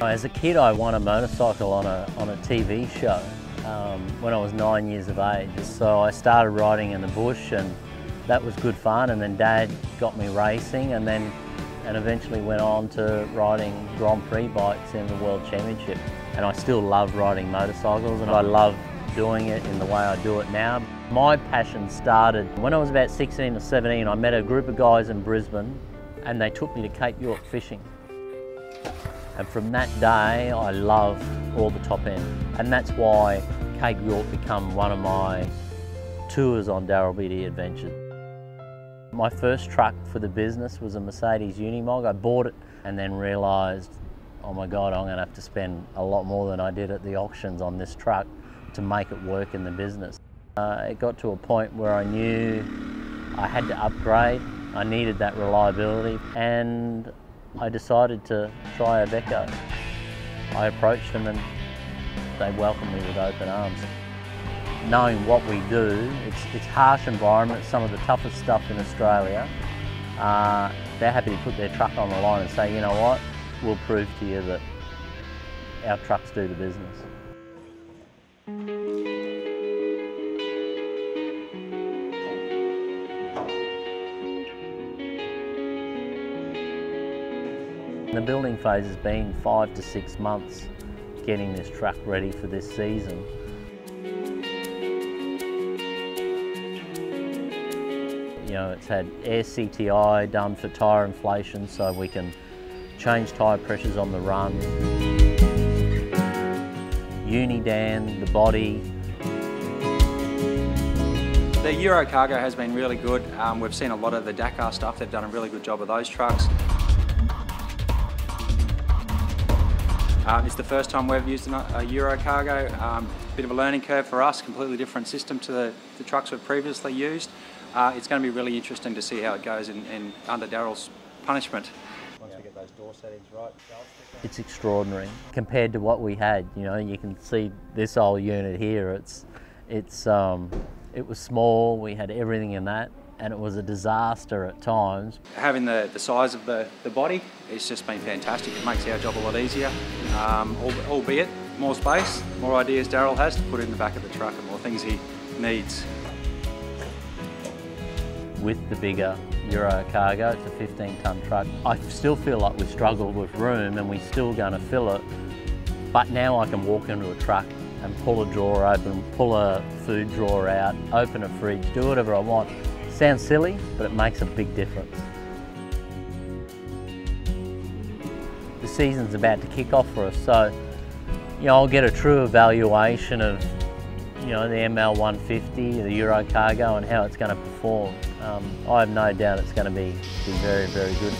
As a kid I won a motorcycle on a, on a TV show um, when I was nine years of age. So I started riding in the bush and that was good fun and then Dad got me racing and then and eventually went on to riding Grand Prix bikes in the World Championship. And I still love riding motorcycles and I love doing it in the way I do it now. My passion started when I was about 16 or 17. I met a group of guys in Brisbane and they took me to Cape York fishing. And from that day, I love all the top end. And that's why Cape York become one of my tours on Daryl Beattie Adventures. My first truck for the business was a Mercedes Unimog. I bought it and then realised, oh my God, I'm gonna have to spend a lot more than I did at the auctions on this truck to make it work in the business. Uh, it got to a point where I knew I had to upgrade. I needed that reliability and I decided to try Iveco. I approached them and they welcomed me with open arms. Knowing what we do, it's, it's harsh environment, some of the toughest stuff in Australia. Uh, they're happy to put their truck on the line and say, you know what, we'll prove to you that our trucks do the business. The building phase has been five to six months getting this truck ready for this season. You know, it's had air CTI done for tyre inflation so we can change tyre pressures on the run. Unidan, the body. The Euro Cargo has been really good. Um, we've seen a lot of the Dakar stuff. They've done a really good job of those trucks. Um, it's the first time we've used a Euro Cargo. Um, bit of a learning curve for us, completely different system to the, the trucks we've previously used. Uh, it's going to be really interesting to see how it goes in, in under Daryl's punishment. Once we get those door settings right. It's extraordinary compared to what we had. You know, you can see this old unit here. It's, it's, um, it was small. We had everything in that, and it was a disaster at times. Having the, the size of the, the body, it's just been fantastic. It makes our job a lot easier, um, albeit more space, more ideas Daryl has to put in the back of the truck and more things he needs. With the bigger Euro cargo, it's a 15 tonne truck. I still feel like we struggle with room and we're still going to fill it, but now I can walk into a truck and pull a drawer open, pull a food drawer out, open a fridge, do whatever I want. Sounds silly, but it makes a big difference. The season's about to kick off for us, so you know, I'll get a true evaluation of you know, the ML150, the Euro Cargo and how it's going to perform. Um, I have no doubt it's going to be, be very, very good.